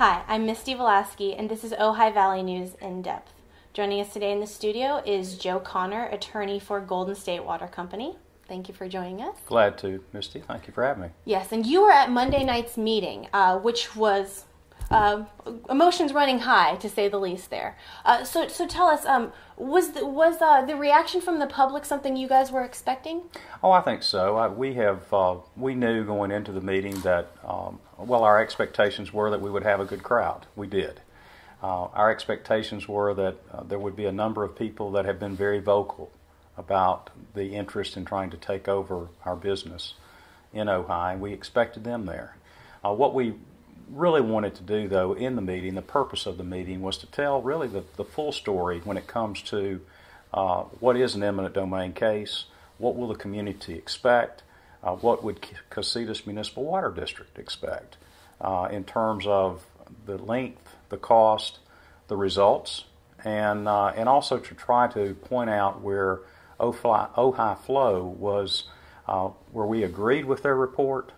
Hi, I'm Misty Velasky, and this is Ojai Valley News in Depth. Joining us today in the studio is Joe Conner, attorney for Golden State Water Company. Thank you for joining us. Glad to, Misty. Thank you for having me. Yes, and you were at Monday night's meeting, uh, which was uh, emotions running high, to say the least. There. Uh, so, so tell us, um, was the, was uh, the reaction from the public something you guys were expecting? Oh, I think so. I, we have uh, we knew going into the meeting that um, well, our expectations were that we would have a good crowd. We did. Uh, our expectations were that uh, there would be a number of people that have been very vocal about the interest in trying to take over our business in Ojai, we expected them there. Uh, what we really wanted to do, though, in the meeting, the purpose of the meeting was to tell really the, the full story when it comes to uh, what is an eminent domain case, what will the community expect, uh, what would Casitas Municipal Water District expect uh, in terms of the length, the cost, the results, and, uh, and also to try to point out where Ojai Flow was, uh, where we agreed with their report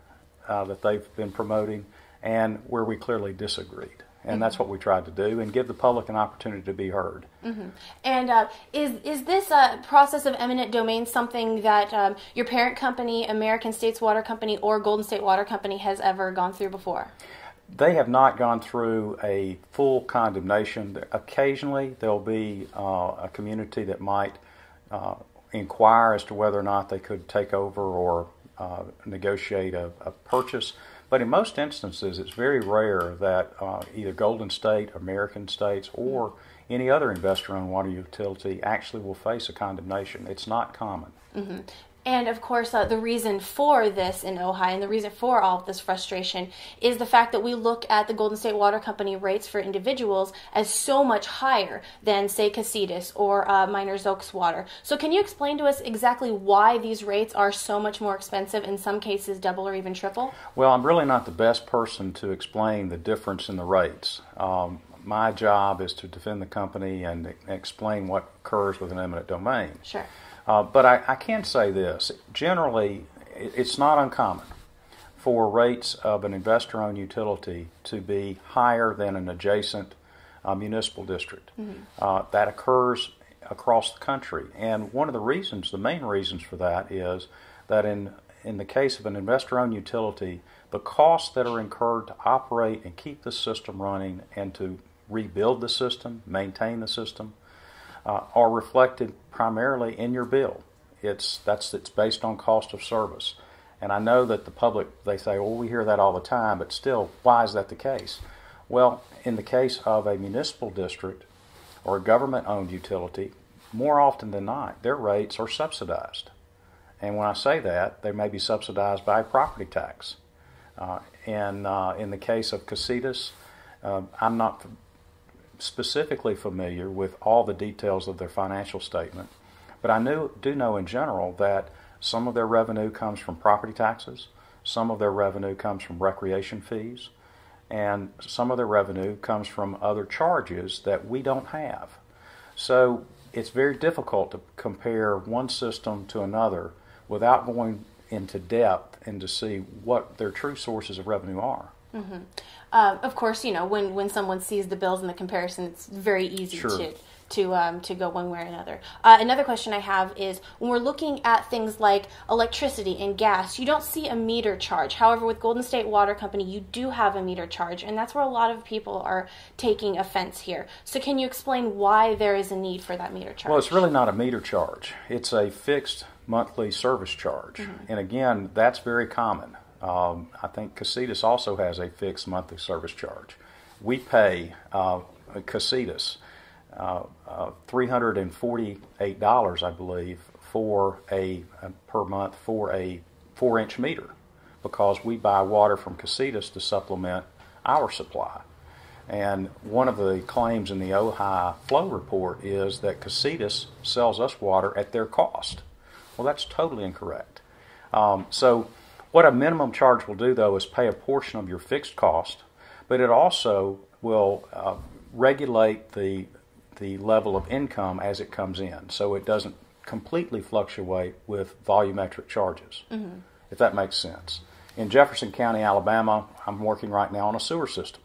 uh, that they've been promoting and where we clearly disagreed. And mm-hmm. that's what we tried to do, and give the public an opportunity to be heard. Mm-hmm. And uh, is is this uh, process of eminent domain something that um, your parent company, American States Water Company, or Golden State Water Company, has ever gone through before? They have not gone through a full condemnation. Occasionally, there'll be uh, a community that might uh, inquire as to whether or not they could take over or uh, negotiate a, a purchase but in most instances, it's very rare that uh, either Golden State, American States, or any other investor owned water utility actually will face a condemnation. It's not common. Mm-hmm. And of course, uh, the reason for this in Ojai and the reason for all of this frustration is the fact that we look at the Golden State Water Company rates for individuals as so much higher than, say, Casitas or uh, Meiners Oaks Water. So, can you explain to us exactly why these rates are so much more expensive, in some cases, double or even triple? Well, I'm really not the best person to explain the difference in the rates. Um, my job is to defend the company and explain what occurs with an eminent domain. Sure. Uh, but I, I, can say this generally, it's not uncommon for rates of an investor owned utility to be higher than an adjacent uh, municipal district. Mm-hmm. Uh, that occurs across the country. And one of the reasons, the main reasons for that, is that in, in the case of an investor owned utility, the costs that are incurred to operate and keep the system running and to rebuild the system, maintain the system, uh, are reflected primarily in your bill. It's that's it's based on cost of service. And I know that the public they say, "Well, we hear that all the time," but still, why is that the case? Well, in the case of a municipal district or a government-owned utility, more often than not, their rates are subsidized. And when I say that, they may be subsidized by property tax. Uh, and uh, in the case of Casitas, uh, I'm not specifically familiar with all the details of their financial statement, but I knew, do know in general that some of their revenue comes from property taxes, some of their revenue comes from recreation fees, and some of their revenue comes from other charges that we don't have. So it's very difficult to compare one system to another without going into depth and to see what their true sources of revenue are. Mm-hmm. Uh, of course, you know when when someone sees the bills and the comparison, it's very easy sure. to to um, to go one way or another. Uh, another question I have is when we're looking at things like electricity and gas, you don't see a meter charge. However, with Golden State Water Company, you do have a meter charge, and that's where a lot of people are taking offense here. So, can you explain why there is a need for that meter charge? Well, it's really not a meter charge. It's a fixed monthly service charge, mm-hmm. and again, that's very common. Um, I think Casitas also has a fixed monthly service charge. We pay uh, Casitas uh, uh, $348, I believe, for a, uh, per month for a four inch meter because we buy water from Casitas to supplement our supply. And one of the claims in the Ojai flow report is that Casitas sells us water at their cost. Well, that's totally incorrect. Um, so what a minimum charge will do, though, is pay a portion of your fixed cost, but it also will uh, regulate the the level of income as it comes in, so it doesn't completely fluctuate with volumetric charges. Mm-hmm. If that makes sense. In Jefferson County, Alabama, I'm working right now on a sewer system.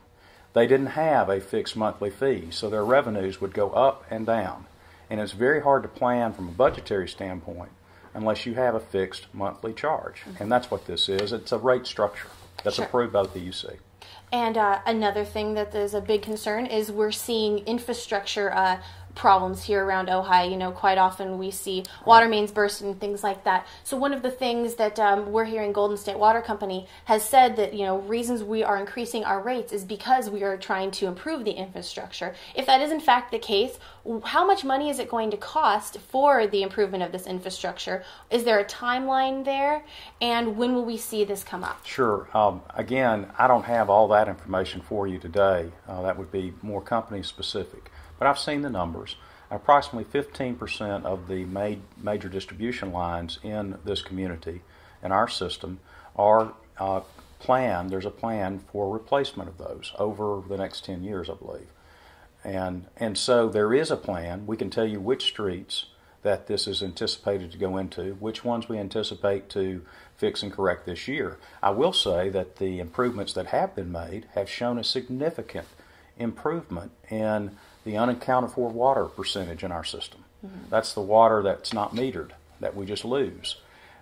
they didn't have a fixed monthly fee, so their revenues would go up and down. And it's very hard to plan from a budgetary standpoint unless you have a fixed monthly charge. And that's what this is. It's a rate structure that's Sure. approved by the PUC. And uh, another thing that is a big concern is we're seeing infrastructure uh, problems here around Ojai. You know, quite often we see water mains burst and things like that. So one of the things that um, we're hearing Golden State Water Company has said that you know reasons we are increasing our rates is because we are trying to improve the infrastructure. If that is in fact the case, how much money is it going to cost for the improvement of this infrastructure? Is there a timeline there? And when will we see this come up? Sure. Um, again, I don't have all that information for you today. Uh, that would be more company specific. But I've seen the numbers. Approximately 15% of the ma- major distribution lines in this community, in our system, are uh, planned. There's a plan for replacement of those over the next 10 years, I believe. And, and so there is a plan. We can tell you which streets that this is anticipated to go into, which ones we anticipate to fix and correct this year. I will say that the improvements that have been made have shown a significant improvement in the unaccounted for water percentage in our system. That's the water that's not metered, that we just lose.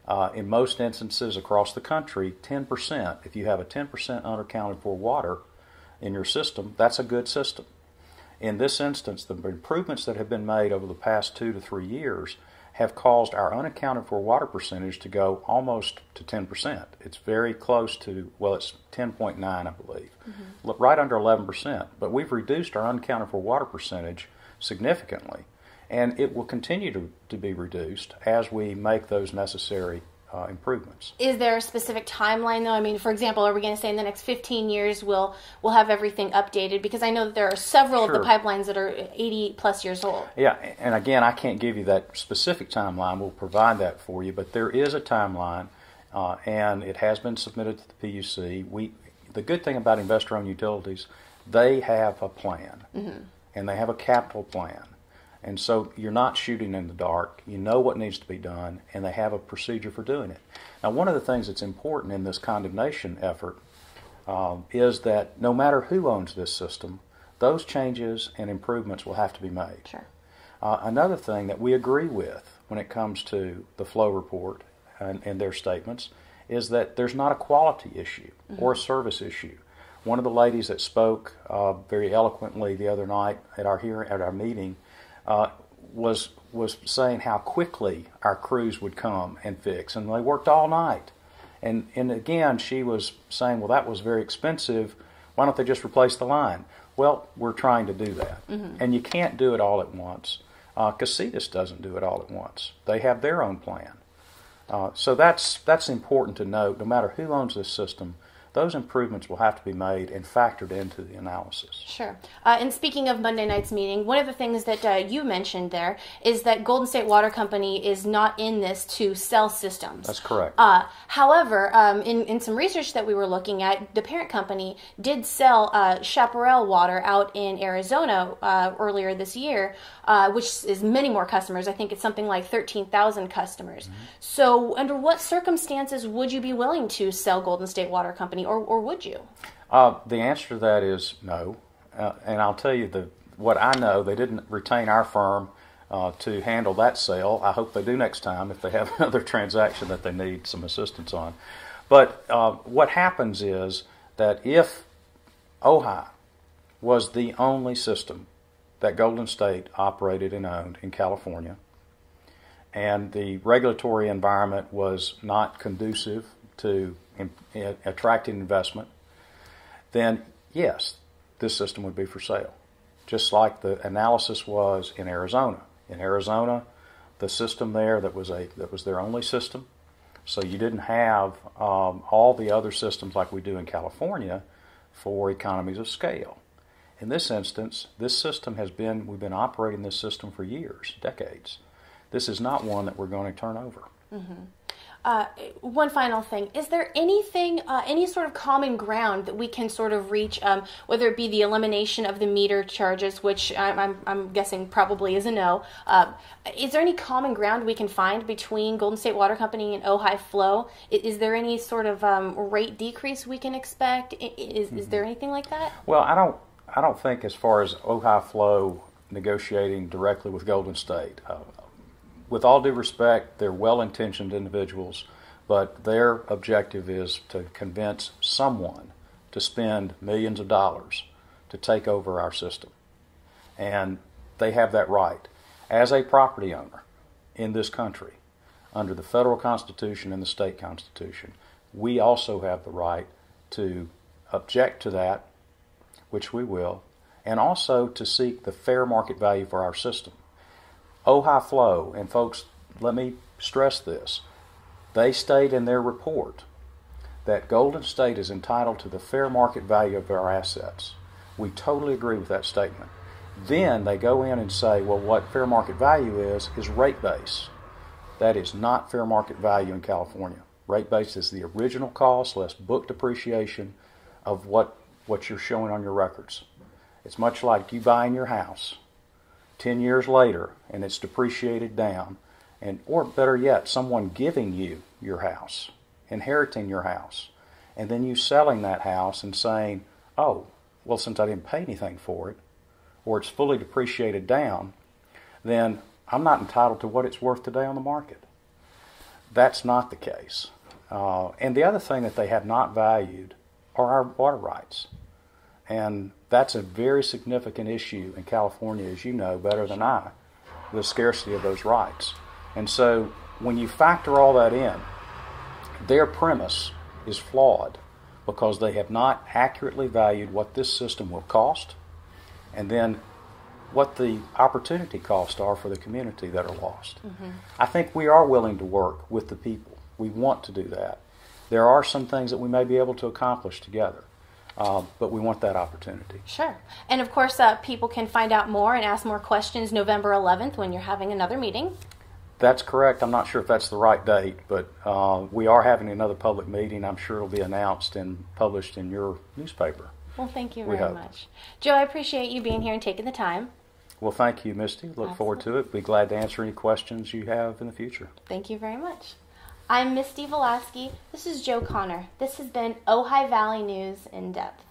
Uh, in most instances across the country, 10%, if you have a 10% unaccounted for water in your system, that's a good system. In this instance, the improvements that have been made over the past two to three years have caused our unaccounted for water percentage to go almost to 10%. It's very close to, well, it's 10.9, I believe, mm-hmm. L- right under 11%. But we've reduced our unaccounted for water percentage significantly, and it will continue to, to be reduced as we make those necessary uh, improvements. is there a specific timeline though? I mean for example are we going to say in the next 15 years we'll we'll have everything updated? Because i know that there are several of the pipelines that are 80 plus years old. Yeah, and again, I can't give you that specific timeline. We'll provide that for you, but there is a timeline, uh, and it has been submitted to the PUC. We, the good thing about investor-owned utilities, they have a plan, and they have a capital plan, and so you're not shooting in the dark. You know what needs to be done, and they have a procedure for doing it. Now, one of the things that's important in this condemnation effort um, is that no matter who owns this system, those changes and improvements will have to be made. sure Uh, another thing that we agree with when it comes to the flow report and, and their statements is that there's not a quality issue or a service issue. One of the ladies that spoke uh, very eloquently the other night at our hearing, at our meeting uh, was was saying how quickly our crews would come and fix, and they worked all night. And and again, she was saying, well, that was very expensive. Why don't they just replace the line? Well, we're trying to do that, and you can't do it all at once. Uh, Casitas doesn't do it all at once. They have their own plan. Uh, so that's that's important to note. No matter who owns this system, those improvements will have to be made and factored into the analysis. Sure. Uh, and speaking of Monday night's meeting, one of the things that uh, you mentioned there is that Golden State Water Company is not in this to sell systems. That's correct. Uh, however, um, in, in some research that we were looking at, the parent company did sell uh, Chaparral water out in Arizona uh, earlier this year, uh, which is many more customers. I think it's something like 13,000 customers. So, under what circumstances would you be willing to sell Golden State Water Company, or, or would you? Uh, the answer to that is no, uh, and I'll tell you the what I know. They didn't retain our firm uh, to handle that sale. I hope they do next time if they have another transaction that they need some assistance on. But uh, what happens is that if Ojai was the only system that Golden State operated and owned in California, and the regulatory environment was not conducive to in, in attracting investment, then yes, this system would be for sale. Just like the analysis was in Arizona. In Arizona, the system there that was a that was their only system, so you didn't have um, all the other systems like we do in California for economies of scale. In this instance, this system has been we've been operating this system for years, decades. This is not one that we're going to turn over. Uh, one final thing: Is there anything, uh, any sort of common ground that we can sort of reach, um, whether it be the elimination of the meter charges, which I'm, I'm, I'm guessing probably is a no? Uh, is there any common ground we can find between Golden State Water Company and Ojai Flow? Is, is there any sort of um, rate decrease we can expect? Is, mm-hmm. is there anything like that? Well, I don't. I don't think as far as Ojai Flow negotiating directly with Golden State. With all due respect, they're well intentioned individuals, but their objective is to convince someone to spend millions of dollars to take over our system. And they have that right. As a property owner in this country, under the federal constitution and the state constitution, we also have the right to object to that, which we will, and also to seek the fair market value for our system. Oh, Ojai Flow, and folks, let me stress this. They state in their report that Golden State is entitled to the fair market value of our assets. We totally agree with that statement. Then they go in and say, well, what fair market value is, is rate base. That is not fair market value in California. Rate base is the original cost less book depreciation of what, what you're showing on your records. It's much like you buying your house 10 years later and it's depreciated down. And or better yet someone giving you your house inheriting your house and then you selling that house and saying oh well since i didn't pay anything for it or it's fully depreciated down then i'm not entitled to what it's worth today on the market. That's not the case. Uh, and the other thing that they have not valued are our water rights. And that's a very significant issue in California, as you know better than I, the scarcity of those rights. And so when you factor all that in, their premise is flawed because they have not accurately valued what this system will cost and then what the opportunity costs are for the community that are lost. Mm-hmm. I think we are willing to work with the people. We want to do that. There are some things that we may be able to accomplish together. Uh, but we want that opportunity. Sure. And of course, uh, people can find out more and ask more questions November 11th when you're having another meeting. That's correct. I'm not sure if that's the right date, but uh, we are having another public meeting. I'm sure it'll be announced and published in your newspaper. Well, thank you very much. Joe, I appreciate you being here and taking the time. Well, thank you, Misty. Look Absolutely. forward to it. Be glad to answer any questions you have in the future. Thank you very much. I'm Misty Velasky. This is Joe Conner. This has been Ojai Valley News in Depth.